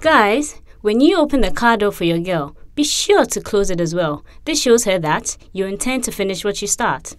Guys, when you open the car door for your girl, be sure to close it as well. This shows her that you intend to finish what you start.